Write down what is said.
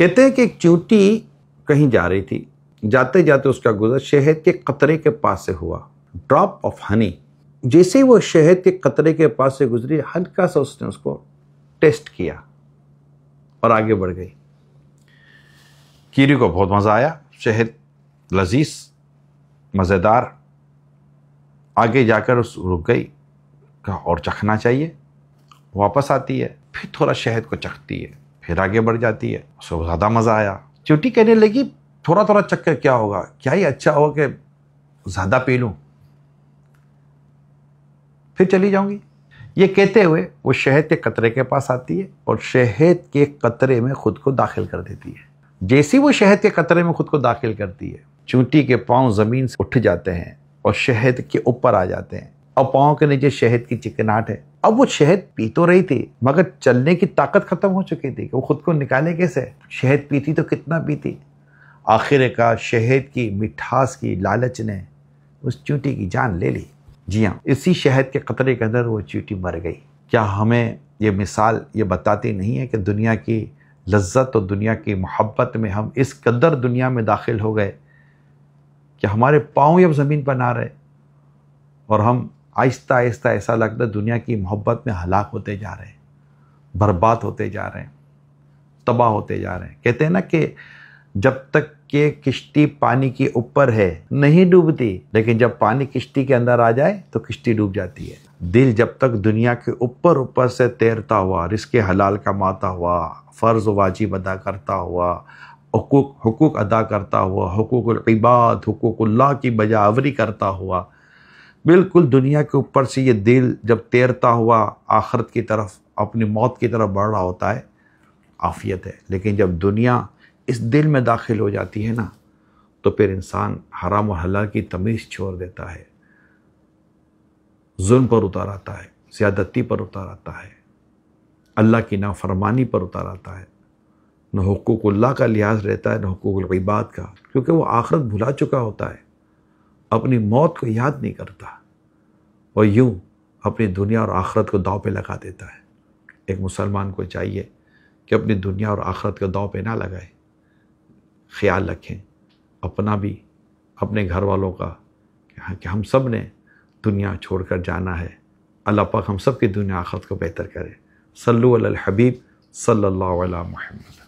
کہتے ہیں کہ ایک چوٹی کہیں جا رہی تھی۔ جاتے جاتے اس کا گزر، شہد کے قطرے کے پاس سے ہوا۔ ڈراپ آف ہنی جیسے ہی وہ شہد کے قطرے کے پاس سے گزری، ہلکا سا اس نے اس کو ٹیسٹ کیا اور آگے بڑھ گئی۔ کیری کو بہت مزہ آیا۔ شہد لذیذ، مزیدار۔ آگے جا کر اس رک گئی۔ کہا، اور چکھنا چاہیے؟ واپس آتی ہے۔ پھر تھوڑا شہد کو چکھتی ہے۔ پھر آگے بڑھ جاتی ہے۔ اس کو زیادہ مزہ آیا۔ چوٹی کہنے لگی، تھوڑا تھوڑا چکر کیا ہوگا؟ کیا ہی اچھا ہو کہ زیادہ پی لوں۔ پھر چلی جاؤں گی۔ یہ کہتے ہوئے وہ شہد کے قطرے کے پاس آتی ہے اور شہد کے قطرے میں خود کو داخل کر دیتی ہے۔ جیسی وہ شہد کے قطرے میں خود کو داخل کرتی ہے چونٹی کے پاؤں زمین سے اٹھ جاتے ہیں اور شہد کے اوپر آ جاتے ہیں۔ اور پاؤں کے نیچے شہد کی چکناٹ ہے۔ اب وہ شہد پی تو رہی تھی، مگر چلنے کی طاقت ختم ہو چکی تھی کہ وہ خود کو نکالے کیسے؟ شہد پیتی تو کتنا پیتی؟ آخر کا شہد کی مٹھاس کی لالچ نے اس چونٹی کی جان لے لی۔ جی ہاں اسی شہد کے قطرے کے اندر وہ چیٹی مر گئی۔ کیا ہمیں یہ مثال یہ بتاتی نہیں ہے کہ دنیا کی لذت اور دنیا کی محبت میں ہم اس قدر دنیا میں داخل ہو گئے؟ کہ ہمارے پاؤں اب زمین پر نہ رہے اور ہم آہستہ آہستہ ایسا لگتا ہے دنیا کی محبت میں ہلاک ہوتے جا رہے ہیں، برباد ہوتے جا رہے ہیں، تباہ ہوتے جا رہے ہیں۔ کہتے ہیں نا کہ جب تک کہ کشتی پانی کے اوپر ہے، نہیں ڈوبتی، لیکن جب پانی کشتی کے اندر آ جائے تو کشتی ڈوب جاتی ہے۔ دل جب تک دنیا کے اوپر اوپر سے تیرتا ہوا، رزق حلال کماتا ہوا، فرض واجب ادا کرتا ہوا، حقوق حقوق ادا کرتا ہوا، حقوق العباد، حقوق اللہ کی بجاوری کرتا ہوا بالکل دنیا کے اوپر سے یہ دل جب تیرتا ہوا آخرت کی طرف، اپنی موت کی طرف بڑھ رہا ہوتا ہے، عافیت ہے۔ لیکن جب دنیا اس دل میں داخل ہو جاتی ہے نا، تو پھر انسان حرام و حلال کی تمیز چھوڑ دیتا ہے۔ ظلم پر اتار آتا ہے، زیادتی پر اتار آتا ہے۔ اللہ کی نافرمانی پر اتار آتا ہے۔ نہ حقوق اللہ کا لحاظ رہتا ہے، نہ حقوق العباد کا، کیونکہ وہ آخرت بھلا چکا ہوتا ہے۔ اپنی موت کو یاد نہیں کرتا اور یوں اپنی دنیا اور آخرت کو داؤ پہ لگا دیتا ہے۔ ایک مسلمان کو چاہیے کہ اپنی دنیا اور آخرت کو داؤ پہ نہ لگائے۔ خیال رکھیں، اپنا بھی، اپنے گھر والوں کا کہ ہم سب نے دنیا چھوڑ کر جانا ہے۔ اللہ پاک ہم سب کی دنیا آخرت کو بہتر کرے۔ صلو علی الحبیب صلی اللہ علیہ محمد۔